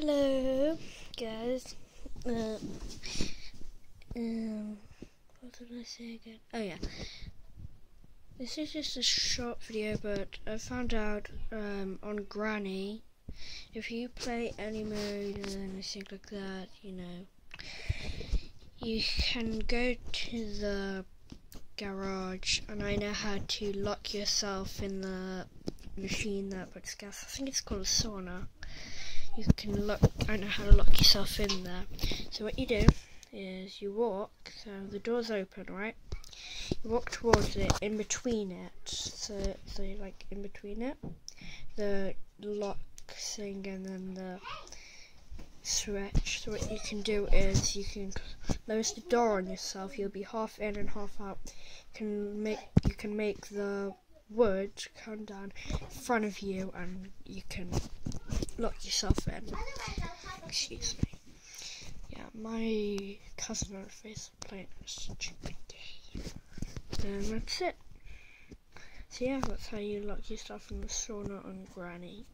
Hello, guys. Uh, um, what did I say again? Oh yeah. This is just a short video, but I found out um, on Granny, if you play any mode and anything like that, you know, you can go to the garage, and I know how to lock yourself in the machine that puts gas. I think it's called a sauna you can lock, I know how to lock yourself in there. So what you do is you walk, so the door's open, right? You walk towards it, in between it, so, so you're like in between it, the lock thing and then the switch. So what you can do is you can close the door on yourself. You'll be half in and half out. You can make you can make the wood come down in front of you, and you can lock yourself in. Excuse me. Yeah, my cousin on face playing a game. And that's it. So yeah, that's how you lock yourself in the sauna on Granny.